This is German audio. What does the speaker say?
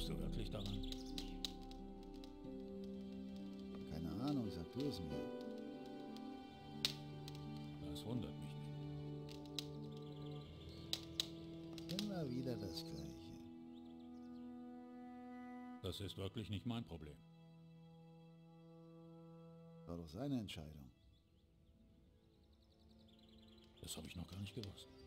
Glaubst du wirklich daran? Keine Ahnung, sag du es mir. Das wundert mich nicht. Immer wieder das Gleiche. Das ist wirklich nicht mein Problem. War doch seine Entscheidung. Das habe ich noch gar nicht gewusst.